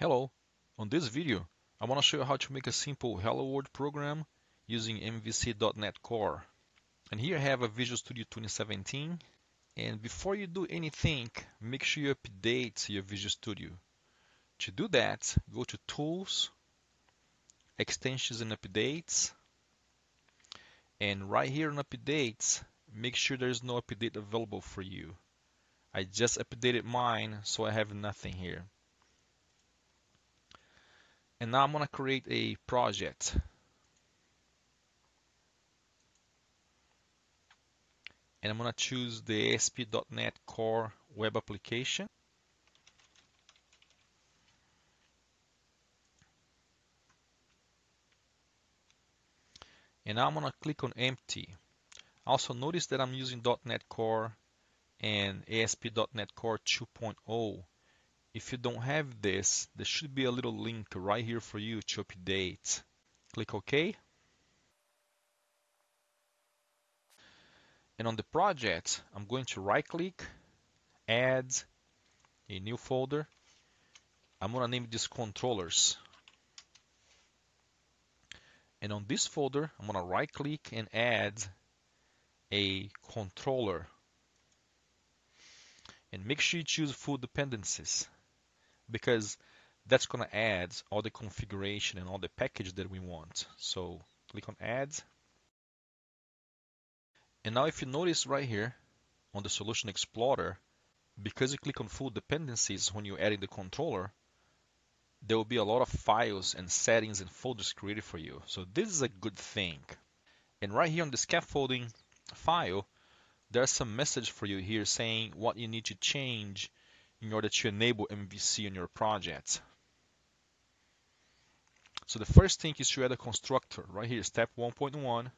Hello, on this video I want to show you how to make a simple Hello World program using MVC.NET Core. And here I have a Visual Studio 2017 and before you do anything make sure you update your Visual Studio. To do that go to Tools, Extensions and Updates and right here on Updates make sure there is no update available for you. I just updated mine so I have nothing here. And now I'm going to create a project. And I'm going to choose the ASP.NET Core web application. And now I'm going to click on empty. Also notice that I'm using .NET Core and ASP.NET Core 2.0 if you don't have this, there should be a little link right here for you to update. Click OK. And on the project, I'm going to right click, add a new folder. I'm going to name this controllers. And on this folder, I'm going to right click and add a controller. And make sure you choose full dependencies because that's going to add all the configuration and all the package that we want. So click on add. And now if you notice right here on the Solution Explorer, because you click on full dependencies when you're adding the controller, there will be a lot of files and settings and folders created for you. So this is a good thing. And right here on the scaffolding file, there's some message for you here saying what you need to change in order to enable MVC on your project. So the first thing is to add a constructor. Right here, step 1.1,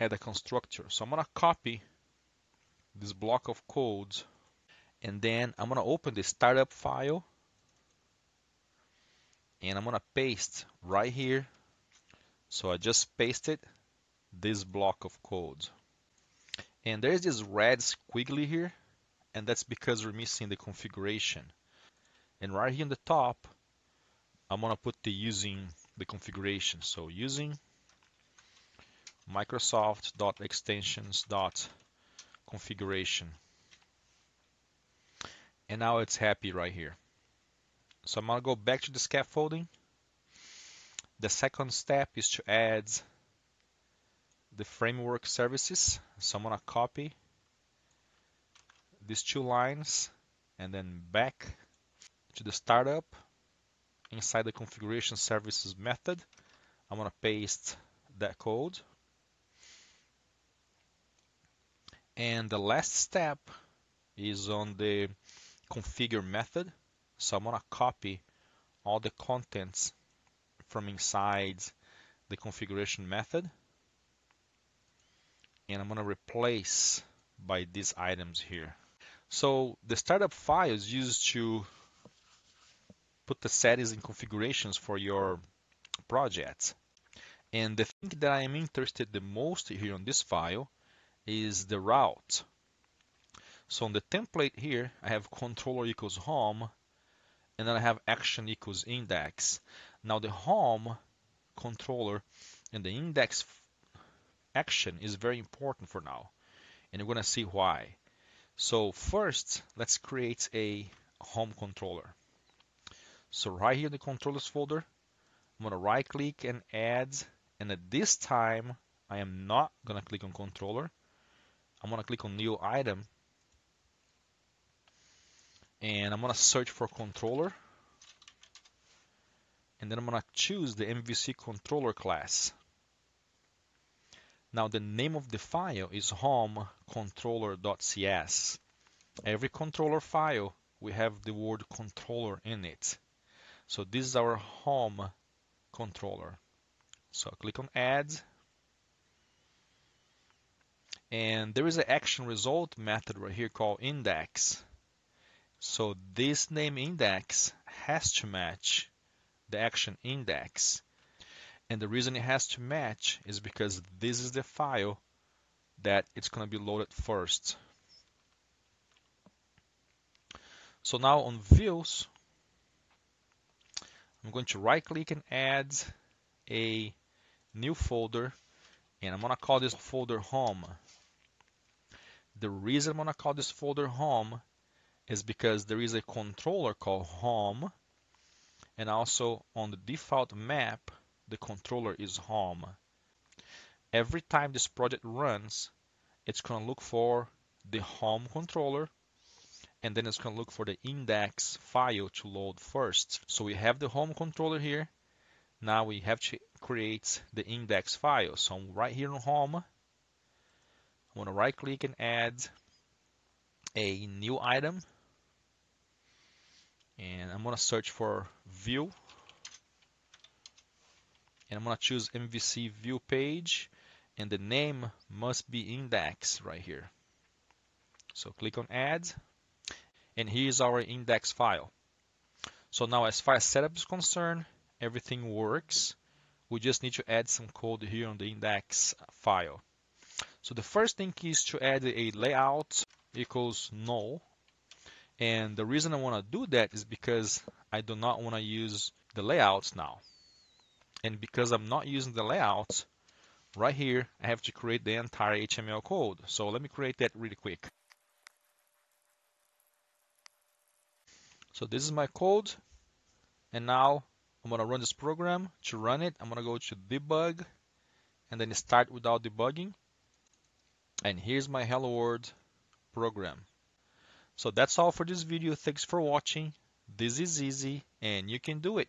add a constructor. So I'm going to copy this block of code and then I'm going to open the startup file and I'm going to paste right here. So I just pasted this block of code. And there's this red squiggly here and that's because we're missing the configuration. And right here on the top, I'm gonna put the using the configuration. So using Microsoft.extensions.configuration. And now it's happy right here. So I'm gonna go back to the scaffolding. The second step is to add the framework services. So I'm gonna copy these two lines and then back to the startup inside the configuration services method. I'm going to paste that code. And the last step is on the configure method. So I'm going to copy all the contents from inside the configuration method. And I'm going to replace by these items here so the startup file is used to put the settings and configurations for your project. And the thing that I am interested the most here on this file is the route. So on the template here, I have controller equals home, and then I have action equals index. Now the home controller and the index action is very important for now, and going to see why. So first, let's create a home controller. So right here in the controllers folder, I'm gonna right click and add, and at this time, I am not gonna click on controller. I'm gonna click on new item, and I'm gonna search for controller, and then I'm gonna choose the MVC controller class. Now the name of the file is home controller.cs. Every controller file, we have the word controller in it. So this is our home controller. So click on add. And there is an action result method right here called index. So this name index has to match the action index. And the reason it has to match is because this is the file that it's going to be loaded first. So now on views, I'm going to right click and add a new folder and I'm going to call this folder home. The reason I'm going to call this folder home is because there is a controller called home and also on the default map the controller is home. Every time this project runs it's going to look for the home controller and then it's going to look for the index file to load first. So we have the home controller here. Now we have to create the index file. So I'm right here on home. I'm going to right click and add a new item. And I'm going to search for view. And I'm to choose MVC view page. And the name must be index right here. So click on add and here's our index file. So now as far as setup is concerned, everything works. We just need to add some code here on the index file. So the first thing is to add a layout equals null. And the reason I want to do that is because I do not want to use the layouts now. And because I'm not using the layouts, right here, I have to create the entire HTML code. So let me create that really quick. So this is my code. And now I'm going to run this program. To run it, I'm going to go to debug and then start without debugging. And here's my Hello World program. So that's all for this video. Thanks for watching. This is easy and you can do it.